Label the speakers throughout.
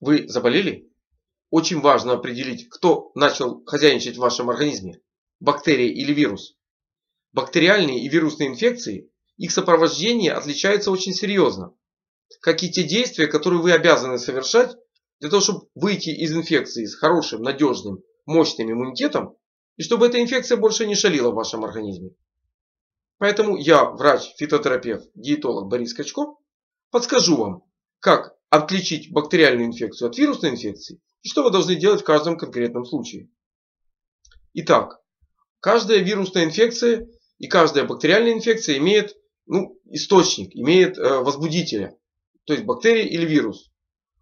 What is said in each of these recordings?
Speaker 1: Вы заболели? Очень важно определить, кто начал хозяйничать в вашем организме. Бактерия или вирус. Бактериальные и вирусные инфекции, их сопровождение отличается очень серьезно. Как и те действия, которые вы обязаны совершать для того, чтобы выйти из инфекции с хорошим, надежным, мощным иммунитетом и чтобы эта инфекция больше не шалила в вашем организме. Поэтому я, врач, фитотерапевт, диетолог Борис Качков, подскажу вам, как отличить бактериальную инфекцию от вирусной инфекции и что вы должны делать в каждом конкретном случае. Итак, каждая вирусная инфекция и каждая бактериальная инфекция имеет ну, источник, имеет э, возбудителя, то есть бактерия или вирус.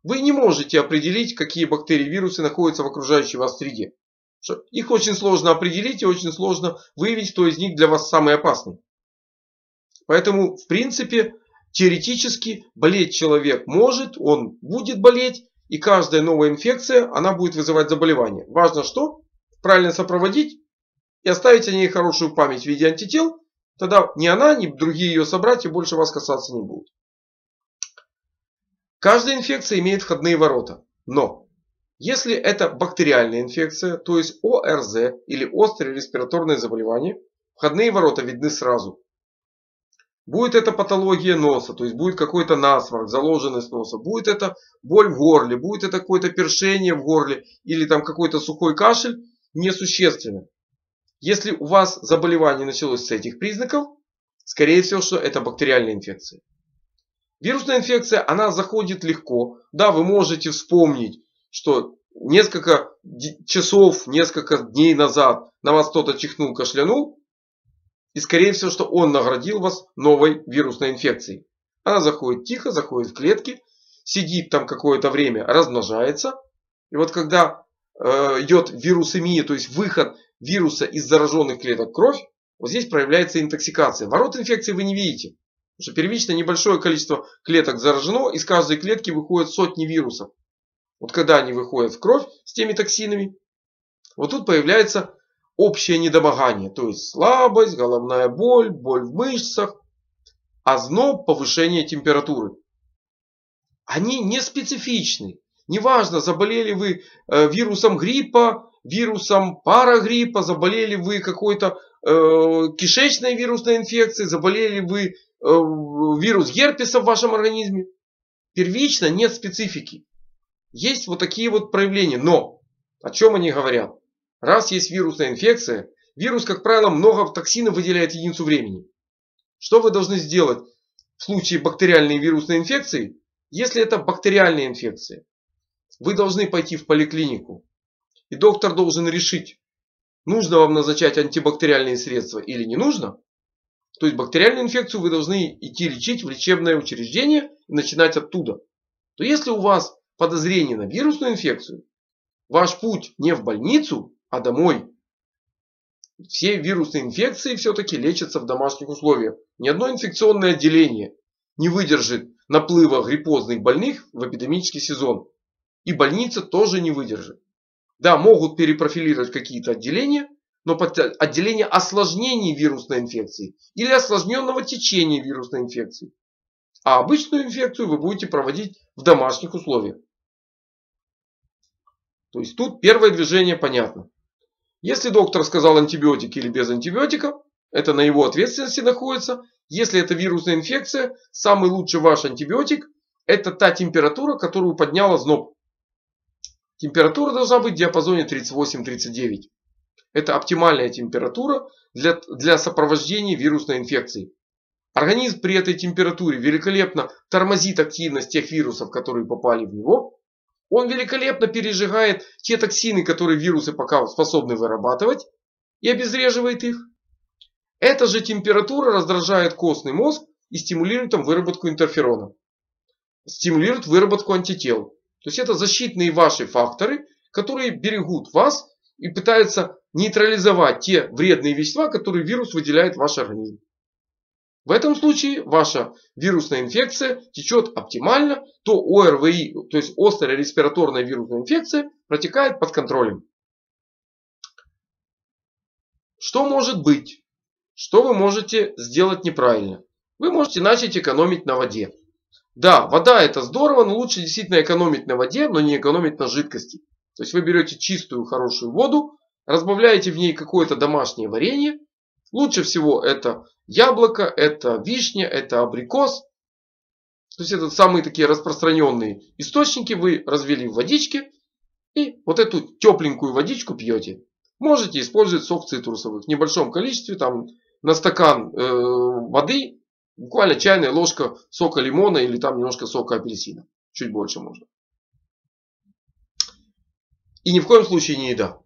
Speaker 1: Вы не можете определить, какие бактерии и вирусы находятся в окружающей вас среде. Их очень сложно определить и очень сложно выявить, кто из них для вас самый опасный. Поэтому, в принципе, теоретически болеть человек может, он будет болеть, и каждая новая инфекция, она будет вызывать заболевание. Важно что? Правильно сопроводить и оставить о ней хорошую память в виде антител, тогда ни она, ни другие ее собратья больше вас касаться не будут. Каждая инфекция имеет входные ворота, но если это бактериальная инфекция, то есть ОРЗ или острое респираторное заболевание, входные ворота видны сразу. Будет это патология носа, то есть будет какой-то насморк, заложенность носа, будет это боль в горле, будет это какое-то першение в горле или там какой-то сухой кашель, несущественно. Если у вас заболевание началось с этих признаков, скорее всего, что это бактериальная инфекция. Вирусная инфекция, она заходит легко. Да, вы можете вспомнить, что несколько часов, несколько дней назад на вас кто-то чихнул, кашлянул, и скорее всего, что он наградил вас новой вирусной инфекцией. Она заходит тихо, заходит в клетки, сидит там какое-то время, размножается. И вот когда э, идет вирусемия, то есть выход вируса из зараженных клеток кровь, вот здесь проявляется интоксикация. Ворот инфекции вы не видите. Потому что первично небольшое количество клеток заражено, из каждой клетки выходят сотни вирусов. Вот когда они выходят в кровь с теми токсинами, вот тут появляется общее недомогание. То есть слабость, головная боль, боль в мышцах, озноб, повышение температуры. Они не специфичны. Неважно, заболели вы э, вирусом гриппа, вирусом парагриппа, заболели вы какой-то э, кишечной вирусной инфекцией, заболели вы э, вирус герпеса в вашем организме. Первично нет специфики. Есть вот такие вот проявления. Но о чем они говорят? Раз есть вирусная инфекция, вирус, как правило, много токсинов выделяет единицу времени. Что вы должны сделать в случае бактериальной вирусной инфекции? Если это бактериальная инфекция, вы должны пойти в поликлинику. И доктор должен решить, нужно вам назначать антибактериальные средства или не нужно. То есть бактериальную инфекцию вы должны идти лечить в лечебное учреждение и начинать оттуда. То если у вас подозрение на вирусную инфекцию, ваш путь не в больницу, а домой. Все вирусные инфекции все-таки лечатся в домашних условиях. Ни одно инфекционное отделение не выдержит наплыва гриппозных больных в эпидемический сезон. И больница тоже не выдержит. Да, могут перепрофилировать какие-то отделения, но отделение осложнений вирусной инфекции или осложненного течения вирусной инфекции. А обычную инфекцию вы будете проводить в домашних условиях. То есть тут первое движение понятно. Если доктор сказал антибиотик или без антибиотика, это на его ответственности находится. Если это вирусная инфекция, самый лучший ваш антибиотик это та температура, которую подняла зноб. Температура должна быть в диапазоне 38-39. Это оптимальная температура для, для сопровождения вирусной инфекции. Организм при этой температуре великолепно тормозит активность тех вирусов, которые попали в него. Он великолепно пережигает те токсины, которые вирусы пока способны вырабатывать и обезвреживает их. Эта же температура раздражает костный мозг и стимулирует там выработку интерферона. Стимулирует выработку антител. То есть это защитные ваши факторы, которые берегут вас и пытаются нейтрализовать те вредные вещества, которые вирус выделяет в ваш организм. В этом случае ваша вирусная инфекция течет оптимально, то ОРВИ, то есть острая респираторная вирусная инфекция, протекает под контролем. Что может быть? Что вы можете сделать неправильно? Вы можете начать экономить на воде. Да, вода это здорово, но лучше действительно экономить на воде, но не экономить на жидкости. То есть вы берете чистую хорошую воду, разбавляете в ней какое-то домашнее варенье. Лучше всего это яблоко, это вишня, это абрикос. То есть это самые такие распространенные источники вы развели в водичке и вот эту тепленькую водичку пьете. Можете использовать сок цитрусовых в небольшом количестве, там на стакан э, воды буквально чайная ложка сока лимона или там немножко сока апельсина. Чуть больше можно. И ни в коем случае не еда.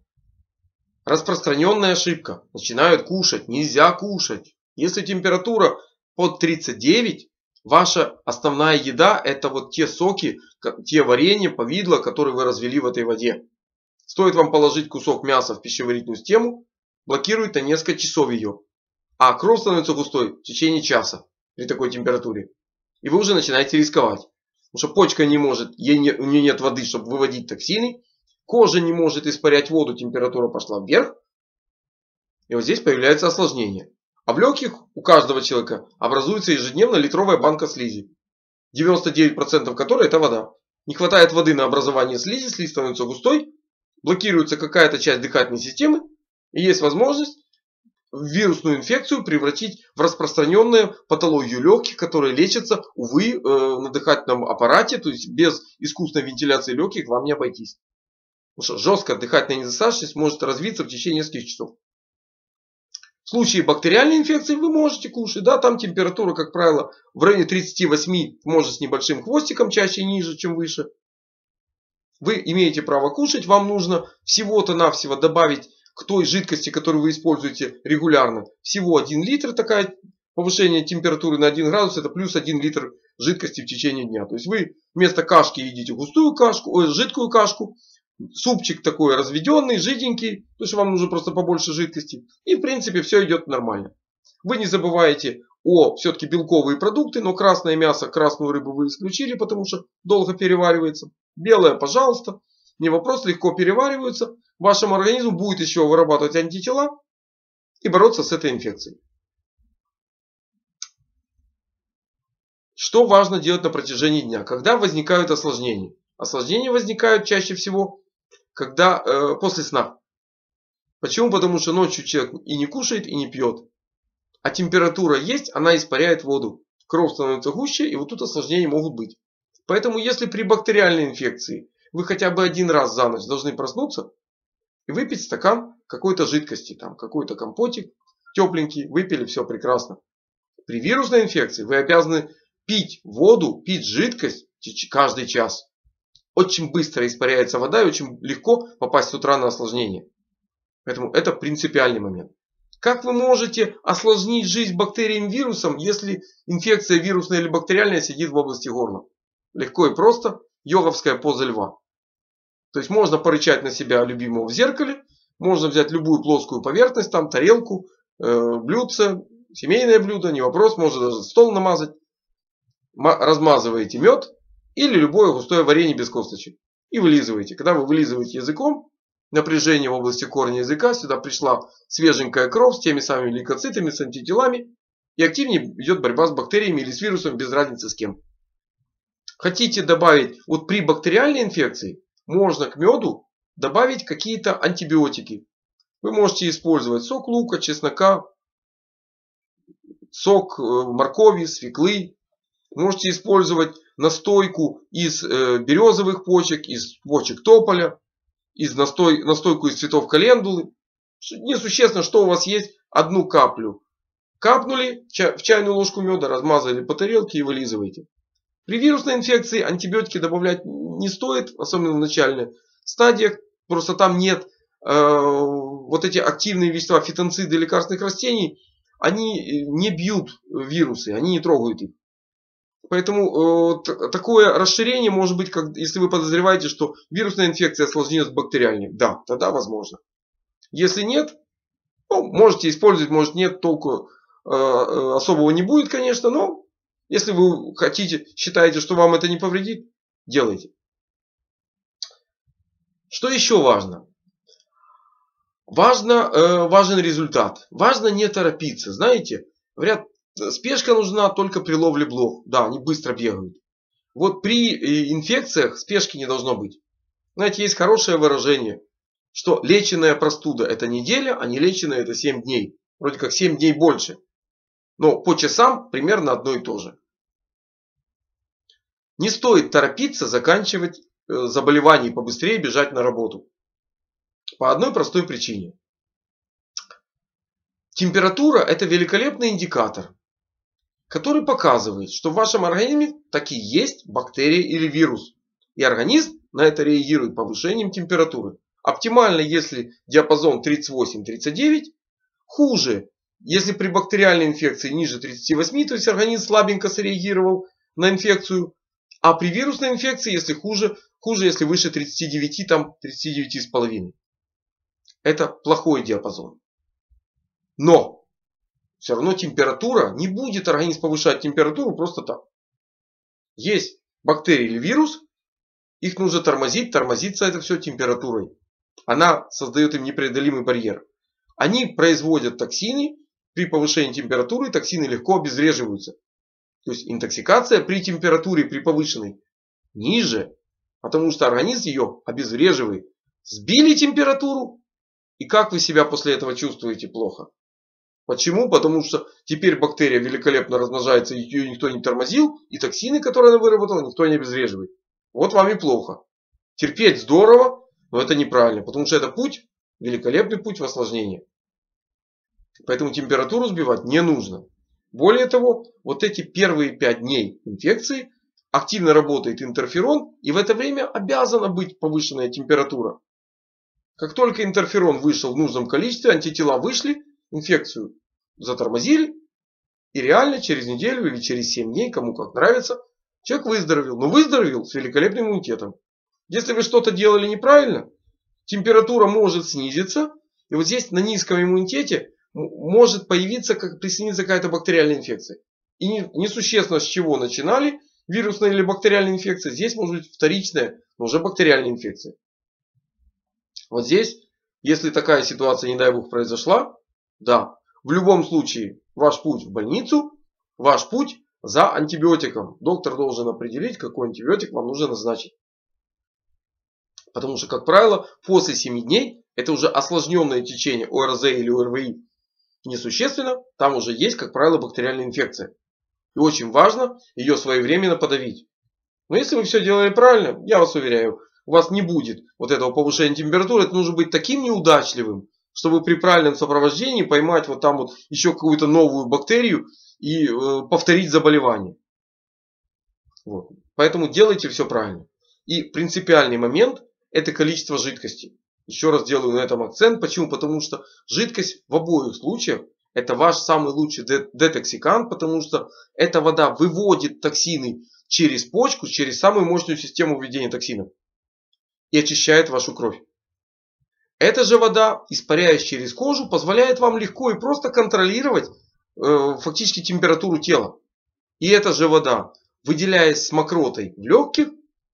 Speaker 1: Распространенная ошибка. Начинают кушать. Нельзя кушать. Если температура под 39, ваша основная еда это вот те соки, те варенья, повидло, которые вы развели в этой воде. Стоит вам положить кусок мяса в пищеварительную систему, блокирует на несколько часов ее. А кровь становится густой в течение часа при такой температуре. И вы уже начинаете рисковать. Потому что почка не может, ей не, у нее нет воды, чтобы выводить токсины. Кожа не может испарять воду, температура пошла вверх. И вот здесь появляется осложнение. А в легких у каждого человека образуется ежедневно литровая банка слизи. 99% которой это вода. Не хватает воды на образование слизи, слизь становится густой, блокируется какая-то часть дыхательной системы. И есть возможность вирусную инфекцию превратить в распространенную патологию легких, которая лечится, увы, э, на дыхательном аппарате, то есть без искусственной вентиляции легких вам не обойтись. Потому что жесткая дыхательная недостаточность может развиться в течение нескольких часов. В случае бактериальной инфекции вы можете кушать. Да, там температура, как правило, в районе 38, может с небольшим хвостиком, чаще ниже, чем выше. Вы имеете право кушать. Вам нужно всего-то навсего добавить к той жидкости, которую вы используете регулярно. Всего 1 литр такая повышение температуры на 1 градус. Это плюс 1 литр жидкости в течение дня. То есть вы вместо кашки едите густую кашку, жидкую кашку супчик такой разведенный, жиденький, то есть вам нужно просто побольше жидкости. И в принципе все идет нормально. Вы не забываете о все-таки белковые продукты, но красное мясо, красную рыбу вы исключили, потому что долго переваривается. Белое, пожалуйста, не вопрос, легко перевариваются. Вашему организму будет еще вырабатывать антитела и бороться с этой инфекцией. Что важно делать на протяжении дня? Когда возникают осложнения? Осложнения возникают чаще всего когда э, после сна. Почему? Потому что ночью человек и не кушает, и не пьет. А температура есть, она испаряет воду. Кровь становится гуще, и вот тут осложнения могут быть. Поэтому если при бактериальной инфекции вы хотя бы один раз за ночь должны проснуться и выпить стакан какой-то жидкости, там какой-то компотик тепленький, выпили, все прекрасно. При вирусной инфекции вы обязаны пить воду, пить жидкость каждый час очень быстро испаряется вода и очень легко попасть с утра на осложнение. Поэтому это принципиальный момент. Как вы можете осложнить жизнь бактериям вирусом, если инфекция вирусная или бактериальная сидит в области горла? Легко и просто. Йоговская поза льва. То есть можно порычать на себя любимого в зеркале. Можно взять любую плоскую поверхность, там тарелку, э, блюдце, семейное блюдо, не вопрос. Можно даже стол намазать. Размазываете мед или любое густое варенье без косточек. И вылизываете. Когда вы вылизываете языком, напряжение в области корня языка, сюда пришла свеженькая кровь с теми самыми лейкоцитами, с антителами. И активнее идет борьба с бактериями или с вирусом, без разницы с кем. Хотите добавить, вот при бактериальной инфекции, можно к меду добавить какие-то антибиотики. Вы можете использовать сок лука, чеснока, сок э, моркови, свеклы. Можете использовать настойку из э, березовых почек, из почек тополя, из настой, настойку из цветов календулы. Несущественно, что у вас есть, одну каплю. Капнули в чайную ложку меда, размазали по тарелке и вылизываете. При вирусной инфекции антибиотики добавлять не стоит, особенно в начальных стадиях. Просто там нет э, вот эти активные вещества, фитонциды лекарственных растений, они э, не бьют вирусы, они не трогают их. Поэтому э, такое расширение может быть, как, если вы подозреваете, что вирусная инфекция осложнилась бактериальной. Да, тогда возможно. Если нет, ну, можете использовать, может нет, толку э, э, особого не будет, конечно, но если вы хотите, считаете, что вам это не повредит, делайте. Что еще важно? Важно, э, важен результат. Важно не торопиться. Знаете, говорят, Спешка нужна только при ловле блох. Да, они быстро бегают. Вот при э, инфекциях спешки не должно быть. Знаете, есть хорошее выражение, что леченая простуда это неделя, а не леченая это 7 дней. Вроде как 7 дней больше. Но по часам примерно одно и то же. Не стоит торопиться заканчивать э, заболевание и побыстрее бежать на работу. По одной простой причине. Температура это великолепный индикатор, который показывает, что в вашем организме таки есть бактерия или вирус. И организм на это реагирует повышением температуры. Оптимально, если диапазон 38-39, хуже, если при бактериальной инфекции ниже 38, то есть организм слабенько среагировал на инфекцию, а при вирусной инфекции, если хуже, хуже, если выше 39, там 39,5. Это плохой диапазон. Но все равно температура не будет организм повышать температуру просто так. Есть бактерии или вирус, их нужно тормозить, тормозится это все температурой. Она создает им непреодолимый барьер. Они производят токсины, при повышении температуры токсины легко обезвреживаются. То есть интоксикация при температуре, при повышенной, ниже, потому что организм ее обезвреживает. Сбили температуру, и как вы себя после этого чувствуете плохо? Почему? Потому что теперь бактерия великолепно размножается, ее никто не тормозил, и токсины, которые она выработала, никто не обезвреживает. Вот вам и плохо. Терпеть здорово, но это неправильно, потому что это путь, великолепный путь в осложнение. Поэтому температуру сбивать не нужно. Более того, вот эти первые 5 дней инфекции активно работает интерферон и в это время обязана быть повышенная температура. Как только интерферон вышел в нужном количестве, антитела вышли, инфекцию затормозили и реально через неделю или через 7 дней, кому как нравится, человек выздоровел. Но выздоровел с великолепным иммунитетом. Если вы что-то делали неправильно, температура может снизиться. И вот здесь на низком иммунитете может появиться, как присоединиться какая-то бактериальная инфекция. И несущественно с чего начинали, вирусная или бактериальная инфекция, здесь может быть вторичная, но уже бактериальная инфекция. Вот здесь, если такая ситуация, не дай бог, произошла, да, в любом случае ваш путь в больницу, ваш путь за антибиотиком. Доктор должен определить, какой антибиотик вам нужно назначить. Потому что, как правило, после 7 дней это уже осложненное течение ОРЗ или ОРВИ несущественно, там уже есть, как правило, бактериальная инфекция. И очень важно ее своевременно подавить. Но если вы все делали правильно, я вас уверяю, у вас не будет вот этого повышения температуры. Это нужно быть таким неудачливым, чтобы при правильном сопровождении поймать вот там вот еще какую-то новую бактерию и э, повторить заболевание. Вот. Поэтому делайте все правильно. И принципиальный момент это количество жидкости. Еще раз делаю на этом акцент. Почему? Потому что жидкость в обоих случаях это ваш самый лучший детоксикант, потому что эта вода выводит токсины через почку, через самую мощную систему введения токсинов и очищает вашу кровь. Эта же вода, испаряясь через кожу, позволяет вам легко и просто контролировать э, фактически температуру тела. И эта же вода, выделяясь с мокротой в легких,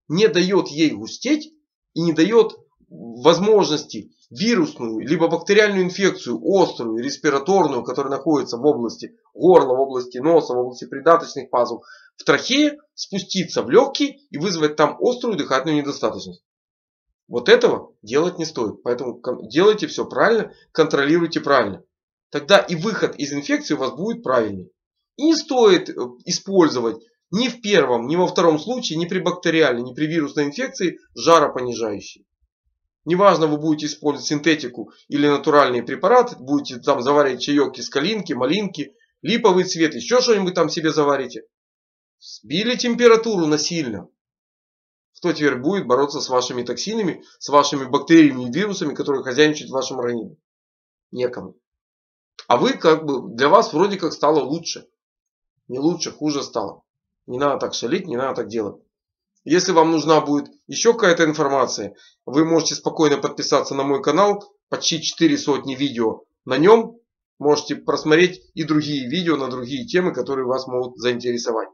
Speaker 1: не дает ей густеть и не дает возможности вирусную либо бактериальную инфекцию, острую, респираторную, которая находится в области горла, в области носа, в области придаточных пазух, в трахее спуститься в легкие и вызвать там острую дыхательную недостаточность. Вот этого делать не стоит. Поэтому делайте все правильно, контролируйте правильно. Тогда и выход из инфекции у вас будет правильный. И не стоит э, использовать ни в первом, ни во втором случае, ни при бактериальной, ни при вирусной инфекции жаропонижающие. Неважно, вы будете использовать синтетику или натуральные препараты, будете там заваривать чаек из калинки, малинки, липовый цвет, еще что-нибудь там себе заварите. Сбили температуру насильно. Кто теперь будет бороться с вашими токсинами, с вашими бактериями и вирусами, которые хозяйничают в вашем организме? Некому. А вы как бы, для вас вроде как стало лучше. Не лучше, хуже стало. Не надо так шалить, не надо так делать. Если вам нужна будет еще какая-то информация, вы можете спокойно подписаться на мой канал. Почти 4 сотни видео на нем. Можете просмотреть и другие видео на другие темы, которые вас могут заинтересовать.